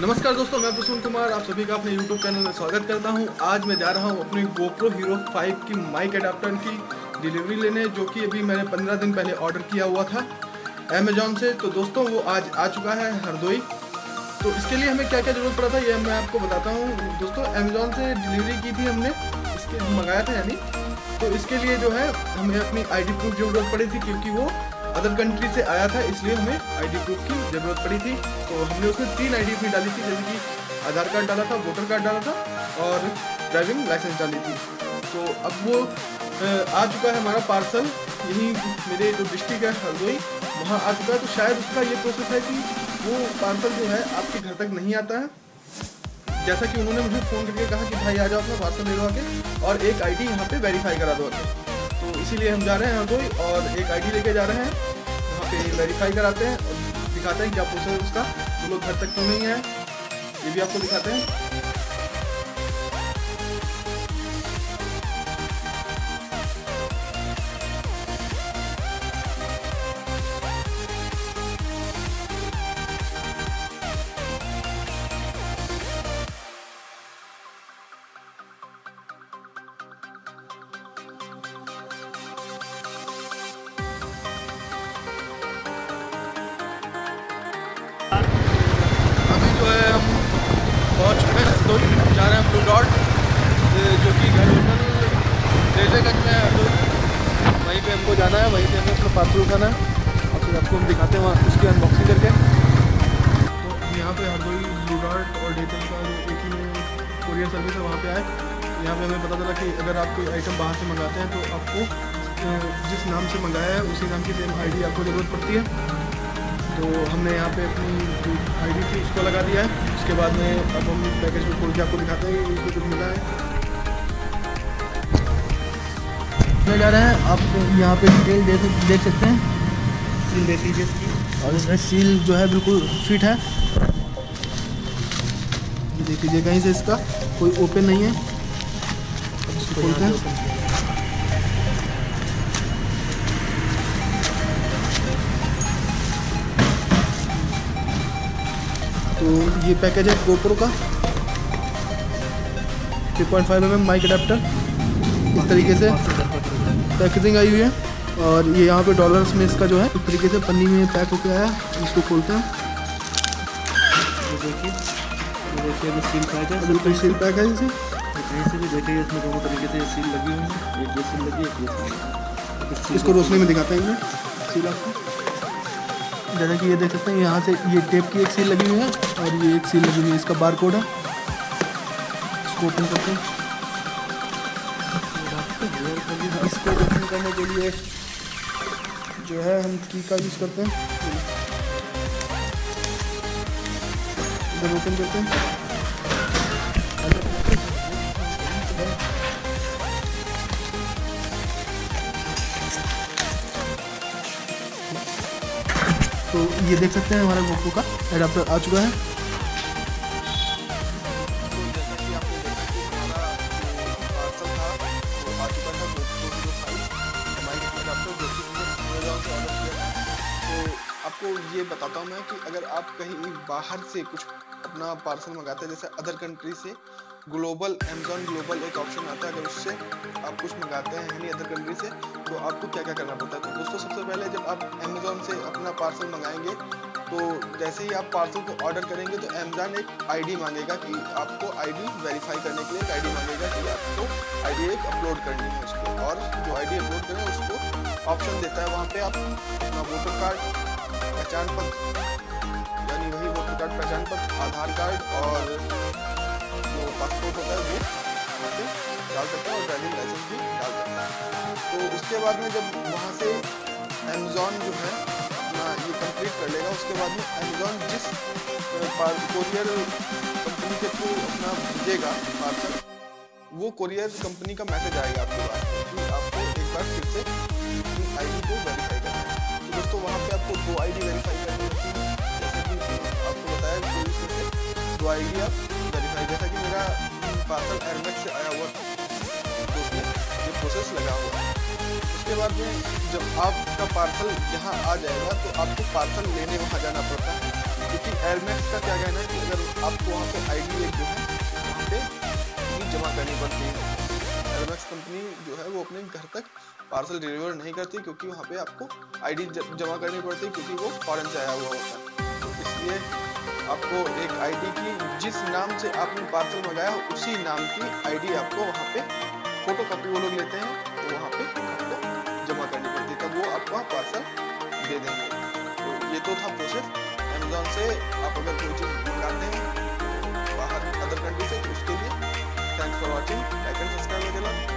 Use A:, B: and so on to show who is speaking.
A: नमस्कार दोस्तों, मैं प्रसून कुमार, आप सभी का अपने YouTube चैनल में स्वागत करता हूँ। आज मैं जा रहा हूँ अपने GoPro Hero 5 की माइक अडाप्टर की डिलीवरी लेने, जो कि अभी मैंने 15 दिन पहले ऑर्डर किया हुआ था अमेजोन से। तो दोस्तों, वो आज आ चुका है हरदोई। तो इसके लिए हमें क्या क्या ज़रूरत पड़ा था, ये मैं आपको बताता हूँ। दोस्तों अमेजोन से डिलीवरी की थी हमने, इसके मंगाया था यानी। तो इसके लिए जो है, हमें अपनी आईडी प्रूफ ज़रूरत पड़ी थी, क्योंकि वो अदर कंट्री से आया था, इसलिए हमें आईडी प्रूफ की ज़रूरत पड़ी थी। तो हमने उसमें तीन आईडी अपनी डाली थी, जैसे कि आधार कार्ड डाला था वोटर कार्ड डाला था और ड्राइविंग लाइसेंस डाली थी। तो अब वो आ चुका है हमारा पार्सल यही मेरे जो डिस्ट्रिक्ट है, हरदोई, वहाँ आ चुका है। तो शायद उसका ये प्रोसेस है कि वो पार्सल जो है, आपके घर तक नहीं आता है। जैसा कि उन्होंने मुझे फ़ोन करके कहा कि भाई आ जाओ अपना पार्सल ले लो आके और एक आईडी यहाँ पे वेरीफाई करा दो आके। तो इसीलिए हम जा रहे हैं हरदोई और एक आईडी लेके जा रहे हैं। पे वेरीफाई कराते हैं और दिखाते हैं क्या प्रोसेस उसका। वो लोग घर तक क्यों नहीं है ये भी आपको दिखाते हैं। हैं दो जा रहे हैं ब्लू डॉट जो कि घर होटल रेलवेगंज में है तो वहीं पे हमको जाना है, वहीं पे हमें अपना पार्सल उठाना है। और फिर आपको हम दिखाते हैं वहाँ, उसकी अनबॉक्सिंग करके। तो यहाँ पे हरदोई ब्लू डॉट और डेटल का जो एक ही कोरियर सर्विस है, वहाँ पर आए। यहाँ पर हमें पता चला कि अगर आप कोई आइटम बाहर से मंगाते हैं तो आपको जिस नाम से मंगाया है, उसी नाम की सेम आईडी आपको ज़रूरत पड़ती है। तो हमने यहाँ पे अपनी जो आई थी उसको लगा दिया है। उसके बाद में अब हम पैकेज में खोल के आपको दिखाते हैं इसको कुछ मिला है।
B: ले जा रहे हैं। आप यहाँ पे डिटेल देख देख सकते हैं। सील देख लीजिए इसकी। और इसमें सील जो है बिल्कुल फिट है।
A: देख लीजिए कहीं से इसका कोई ओपन नहीं है। इसको खोलते हैं। तो ये पैकेज है गोप्रो का। 3.5 point five M mic adapter इस तरीके से पैकेजिंग आई हुई है और ये यहाँ पे डॉलर्स में इसका जो है इस तरीके से पन्नी में पैक होकर आया इसको खोलते हैं।
B: देखिए देखिए सील पैक है।
A: बिल्कुल सील पैक है इसे।
B: से भी देखिए इसमें दोनों तरीके से सील लगी हुई है। एक ये सील लगी
A: इसको रोशनी में दिखाते हैं सील आपको। जैसा कि ये देख सकते हैं, यहाँ से ये टेप की एक सील लगी हुई है और ये एक सील लगी हुई है, इसका बार कोड है। इसको ओपन करते हैं। इसको ओपन करने के लिए जो है हम की का यूज़ करते हैं। ओपन करते हैं। तो ये देख सकते हैं हमारा गोप्रो का एडाप्टर आ चुका है। आपको ये बताता हूँ मैं कि अगर आप कहीं बाहर से कुछ अपना पार्सल मंगाते हैं, जैसे अदर कंट्री से ग्लोबल अमेजोन ग्लोबल एक ऑप्शन आता है, अगर उससे आप कुछ मंगाते हैं यानी अदर कंट्री से तो आपको क्या क्या करना पड़ता है? तो दोस्तों, सबसे पहले जब आप अमेजोन से अपना पार्सल मंगाएँगे तो जैसे ही आप पार्सल को ऑर्डर करेंगे तो अमेजोन एक आईडी मांगेगा कि आपको आईडी वेरीफाई करने के लिए एक आईडी मांगेगा कि आपको आईडी एक अपलोड करनी है उसको। और जो आईडी अपलोड करें, उसको ऑप्शन देता है वहाँ पे आप अपना वोटर कार्ड पहचान पत्र, यानी वही वोटर कार्ड पहचान पत्र, आधार कार्ड और पासपोर्ट होता है वो वहाँ पे डाल सकते हैं और ड्राइविंग लाइसेंस भी डाल सकते हैं तो उसके बाद में जब वहाँ से अमेज़ॉन जो है अपना ये कंप्लीट कर लेगा उसके बाद में अमेज़ॉन जिस कोरियर कंपनी के थ्रू अपना भेजेगा पार्सल वो कोरियर कंपनी का मैसेज आएगा आपके पास, कि आपको एक बार फिर से अपनी आईडी को वेरीफाई करना है। तो दोस्तों, वहाँ पे आपको दो आई डी वेरीफाई करनी होती है। जैसे कि आपको बताया दो आईडी आप है जैसा कि मेरा पार्सल एयरबैग से आया हुआ तो ये प्रोसेस लगा हुआ उसके बाद में जब आपका पार्सल यहाँ आ जाएगा तो आपको पार्सल लेने वहाँ जाना पड़ता है। क्योंकि एयरमैक्स का क्या कहना है कि अगर आपको वहाँ पे आईडी एक जो है, वहाँ पे जमा करनी पड़ती है। एयरमैक्स कंपनी जो है, वो अपने घर तक पार्सल डिलीवर नहीं करती, क्योंकि वहाँ पे आपको आईडी जमा करनी पड़ती है, क्योंकि वो फॉरन से आया हुआ होता है। तो इसलिए आपको एक आईडी की, जिस नाम से आपने पार्सल मंगाया हो, उसी नाम की आईडी आपको वहाँ पे फ़ोटो कॉपी वो लोग लेते हैं तो वहाँ पे आपको जमा करनी पड़ती है। तब वो आपका पार्सल दे देंगे। तो ये तो था प्रोसेस अमेजोन से आप अगर कोई चीज़ मंगाते हैं, बाहर अदर कंट्री से तो उसके लिए thanks for watching like and subscribe